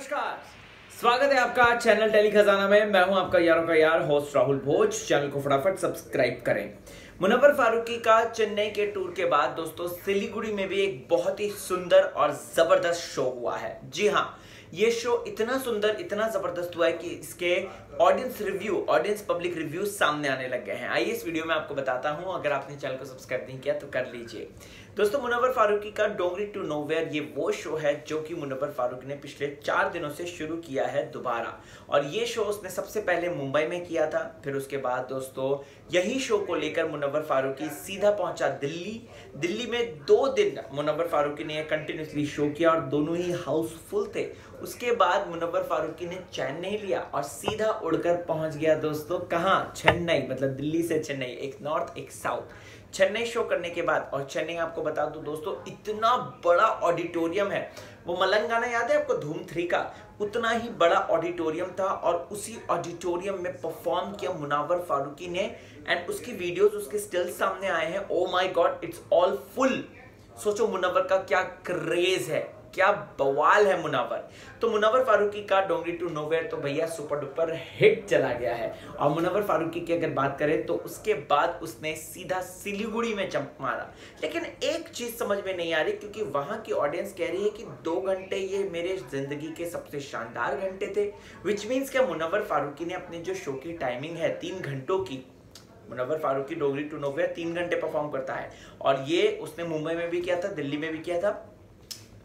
नमस्कार। स्वागत है आपका चैनल टेली खजाना में। मैं हूँ आपका यारों का यार, होस्ट राहुल भोज। चैनल को फटाफट सब्सक्राइब करें। मुनव्वर फारूकी का चेन्नई के टूर के बाद दोस्तों, सिलीगुड़ी में भी एक बहुत ही सुंदर और ज़बरदस्त शो हुआ है। जी हाँ ये शो इतना सुंदर, इतना ज़बरदस्त हुआ है कि इसके audience review audience public review सामने आने लग गए हैं। आइए इस वीडियो में आपको बताता हूँ, अगर आपने चैनल को सब्सक्राइब नहीं किया तो कर लीजिए। दोस्तों मुनवर फारूकी का डोंगरी टू नोवेयर, ये वो शो है जो कि मुनवर फारूकी ने पिछले चार दिनों से शुरू किया है दोबारा। और ये शो उसने सबसे पहले मुंबई में किया था, फिर उसके बाद दोस्तों, यही शो को लेकर मुनवर फारूकी सीधा पहुँचा दिल्ली। दिल्ली में दो दिन मुनवर फारूकी ने कंटिन्यूसली शो किया और दोनों ही हाउसफुल थे। उसके बाद मुनवर फारूकी ने चैन नहीं लिया और सीधा उड़कर पहुँच गया दोस्तों कहाँ? चेन्नई मतलब दिल्ली से चेन्नई, एक नॉर्थ एक साउथ चेन्नई शो करने के बाद, और चेन्नई आपको बता दो दोस्तों, इतना बड़ा ऑडिटोरियम है। वो मलंग गाना याद है आपको? धूम थ्री का। उतना ही बड़ा ऑडिटोरियम था और उसी ऑडिटोरियम में परफॉर्म किया मुनावर फारूकी ने। एंड उसकी वीडियोस उसके स्टिल्स सामने आए हैं। ओ my god it's all full सोचो मुनवर का क्या क्रेज है। क्या बवाल है मुनावर। तो मुनावर फारूकी का डोंगरी टू नोवेयर तो भैया सुपर डुपर हिट चला गया है। और मुनावर फारूकी की अगर बात करें तो उसके बाद उसने सीधा सिलीगुड़ी में जंप मारा। लेकिन एक चीज़ समझ में नहीं आ रही क्योंकि वहाँ की ऑडियंस कह रही है कि दो घंटे ये मेरे ज़िंदगी के सबसे शानदार घंटे थे विच मीन्स क्या मुनवर फारूकी ने अपने जो शो की टाइमिंग है तीन घंटों की, मुनवर फारूकी डोगरी टू नोवेयर तीन घंटे परफॉर्म करता है। और ये उसने मुंबई में भी किया था, दिल्ली में भी किया था।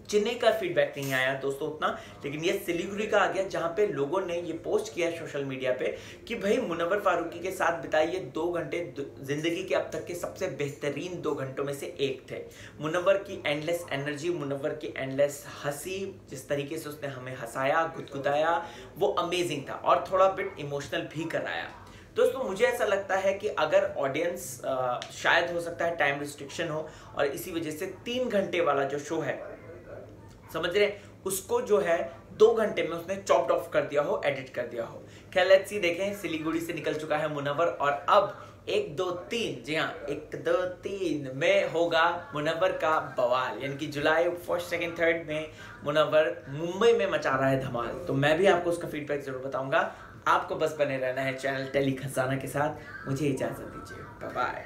चेन्नई का फीडबैक नहीं आया दोस्तों उतना, लेकिन ये सिलीगुड़ी का आ गया जहाँ पे लोगों ने ये पोस्ट किया सोशल मीडिया पे कि भाई मुनवर फारूकी के साथ बिताए ये दो घंटे ज़िंदगी के अब तक के सबसे बेहतरीन दो घंटों में से एक थे। मुनवर की एंडलेस एनर्जी मुनवर की एंडलेस हँसी, जिस तरीके से उसने हमें हंसाया, गुदगुदाया, वो अमेजिंग था और थोड़ा बिट इमोशनल भी कराया। दोस्तों मुझे ऐसा लगता है कि अगर ऑडियंस शायद हो सकता है टाइम रिस्ट्रिक्शन हो और इसी वजह से तीन घंटे वाला जो शो है समझ रहे उसको जो है, दो घंटे में उसने चॉप्ड ऑफ़ कर दिया हो एडिट कर दिया हो। क्या लेट्स सी देखें, सिलीगुड़ी से निकल चुका है मुनवर और अब एक, दो, तीन, जी हाँ एक, दो, तीन में होगा मुनवर का बवाल। यानी कि जुलाई फ़र्स्ट सेकंड थर्ड में मुनवर मुंबई में मचा रहा है धमाल। तो मैं भी आपको उसका फीडबैक ज़रूर बताऊँगा। आपको बस बने रहना है चैनल टेली खजाना के साथ। मुझे इजाज़त दीजिए। बाय